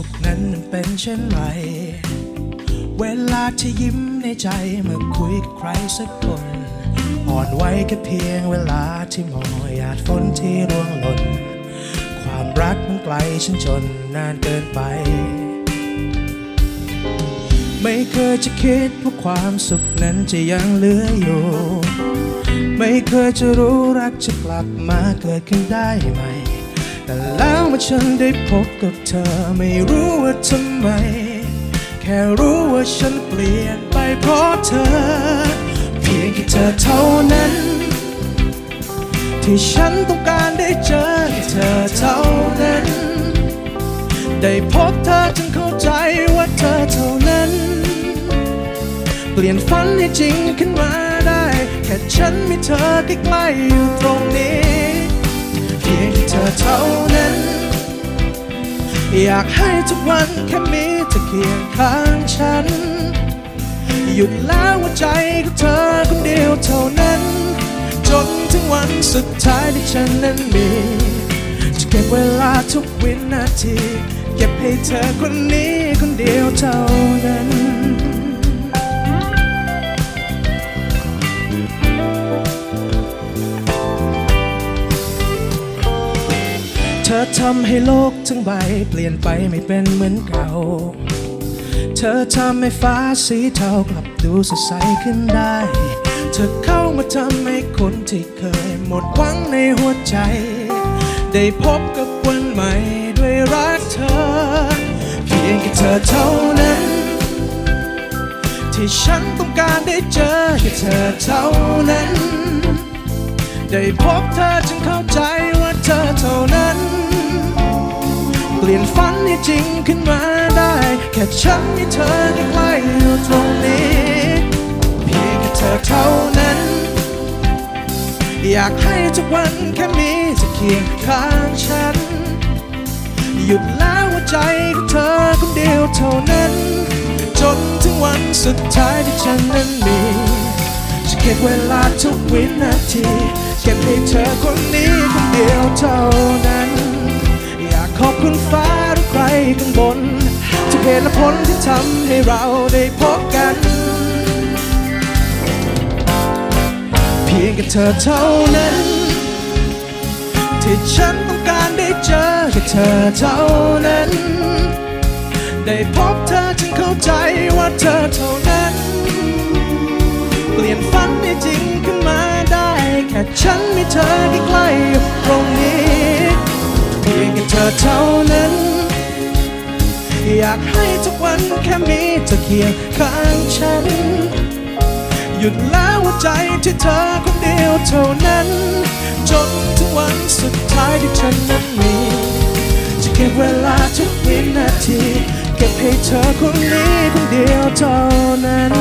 ุขนั้นเช่นไร เวลาที่ยิ้มในใจเมื่อคุยกับใครสักคน อ่อนไหวแค่เพียงเวลาที่มองหยาดฝนที่ร่วงหล่น ความรักมันไกลฉันจนนานเกินไป ไม่เคยจะคิดว่าความสุขนั้นจะยังเหลืออยู่ ไม่เคยจะรู้รักจะกลับมาเกิดขึ้นได้ไหม แต่แล้วเมื่อฉันได้พบกับเธอไม่รู้ว่าทำไม แค่รู้ว่าฉันเปลี่ยนไปเพราะเธอ เพียงแค่เธอเท่านั้น ที่ฉันต้องการได้เจอเธอเท่านั้น ได้พบเธอจึงเข้าใจว่าเธอเท่านั้น เปลี่ยนฝันให้จริงขึ้นมาได้ แค่ฉันมีเธอใกล้ๆอยู่ตรงนี้ เธอเท่านั้น อยากให้ทุกวันแค่มีเธอเคียงข้างฉัน หยุดแล้วหัวใจของเธอคนเดียวเท่านั้น จนถึงวันสุดท้ายที่ฉันนั้นมี จะเก็บเวลาทุกวินาที เก็บให้เธอคนนี้คนเดียวเท่านั้น ธอทำให้โลกทั้งใบเปลี่ยนไปไม่เป็นเหมือนเก่า เธอทำให้ฟ้าสีเทากลับดูสดใสขึ้นได้ เธอเข้ามาทำให้คนที่เคยหมดหวังในหัวใจ ได้พบกับวันใหม่ด้วยรักเธอ เพียงแค่เธอเท่านั้น ที่ฉันต้องการได้เจอแค่เธอเท่านั้น ได้พบเธอ ลี่ยนฝันให้จริงขึ้นมาได้ แค่ฉันมีเธอใกล้ๆอยู่ตรงนี้ เพียงแค่เธอเท่านั้น อยากให้ทุกวันแค่มีเธอเคียงข้างฉัน หยุดแล้วหัวใจของเธอคนเดียวเท่านั้น จนถึงวันสุดท้ายที่ฉันนั้นมีจะเก็บเวลาทุกวินาที เก็บให้เธอคนนี้คนเดียวเท่านั้น ตุและผลที่ทำให้เราได้พบกัน เพียงแค่เธอเท่านั้น ที่ฉันต้องการได้เจอแค่เธอเท่านั้น ได้พบเธอจึงเข้าใจว่าเธอเท่านั้น เปลี่ยนฝันให้จริงขึ้นมาได้ แค่ฉันมีเธอใกล้ๆตรงนี้ เพียงแค่เธอเท่านั้น อยากให้ทุกวันแค่มีเธอเคียงข้างฉัน หยุดแล้วหัวใจที่เธอคนเดียวเท่านั้น จนถึงวันสุดท้ายที่ฉันนั้นมี จะเก็บเวลาทุกวินาที เก็บให้เธอคนนี้คนเดียวเท่านั้น